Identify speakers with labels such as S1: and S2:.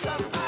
S1: something.